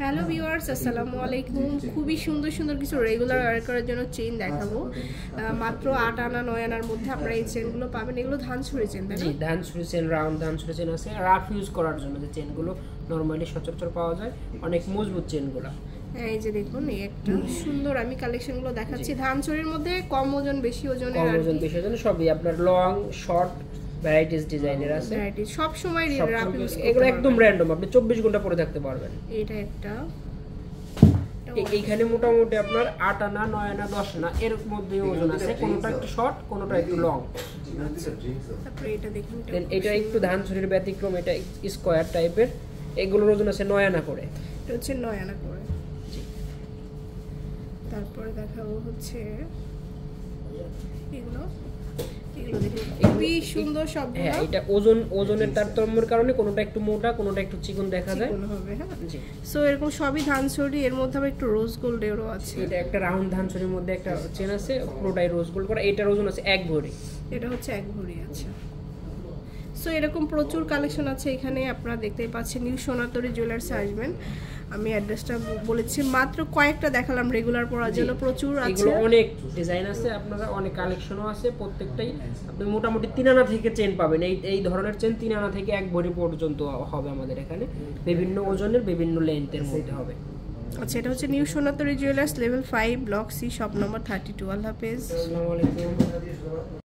Hello viewers আসসালামু আলাইকুম। খুবই সুন্দর সুন্দর কিছু রেগুলার ওয়ার করার জন্য চেইন দেখাবো। মাত্র আট আনা নয় আনার মধ্যে আপনারা এই চেনগুলো পাবেন। এগুলো ধান ছুরি চেন তাই ধান ছুরি চেন রাউন্ড ধান ছুরি চেন আছে। রাফ ইউজ করার জন্য যে চেনগুলো নর্মালি সচরাচর পাওয়া যায় অনেক মজবুত চেনগুলো এই যে দেখুন এই একটা সুন্দর আমি কালেকশনগুলো দেখাচ্ছি। ধান ছুরির মধ্যে কম ওজন বেশি ওজনের আর ওজন বেশি ওজন সবই আপনার লং শর্ট ভ্যারাইটিস ডিজাইনের আছে। ভ্যারাইটি সব সময় সব রাফ ইউজ এগুলো একদম র্যান্ডম আপনি চব্বিশ ঘণ্টা পরে থাকতে পারবেন। এটা একটা। এইখানে মোটামুটি আপনার আট আনা নয় আনা দশ আনা এর মধ্যে ওজন আছে। কোনোটা একটু শর্ট কোনোটা একটু লং এটা দেখুন দেন এটা একটু ধান ছুরির ব্যতিক্রম এটা স্কোয়ার টাইপের এগুলোর ওজন আছে নয় আনা করে। এটা হচ্ছে নয় আনা করে। তারপরে দেখাবো হচ্ছে এগুলো। এগুলো দেখুন। খুবই সুন্দর সব হ্যাঁ এটা ওজন ওজনের তারতম্যের কারণে কোনোটা একটু মোটা কোনোটা একটু চিকন দেখা যায়। হবে হ্যাঁ। সো এরকম সবই ধান ছড়ি এর মধ্যে আবার একটু রোজ গোল্ডেরও আছে। এটা একটা রাউন্ড ধান ছড়ির মধ্যে একটা চেন আছে পুরোটাই রোজ গোল্ড করা। এটার ওজন আছে এক ভরি। এটা হচ্ছে এক ভরি আছে সো এরকম প্রচুর কালেকশন আছে এখানে আপনারা দেখতেই পাচ্ছেন। নিউ সোনাতরি জুয়েলার্সে আসবেন। আমি অ্যাড্রেসটা বলেছি। মাত্র কয়েকটা দেখালাম রেগুলার পড়ার জন্য প্রচুর আছে। অনেক ডিজাইন আছে আপনারা অনেক কালেকশনও আছে প্রত্যেকটাই আপনি মোটামুটি তিন আনা থেকে চেন পাবেন। এই এই ধরনের চেন তিন আনা থেকে এক ভরি পর্যন্ত হবে আমাদের এখানে। বিভিন্ন ওজনের বিভিন্ন লেন্থের মধ্যে হবে। আচ্ছা এটা হচ্ছে new Sonatori jewellers level five block C shop number thirty two আল্লাহ হাফেজ। আসসালামু আলাইকুম।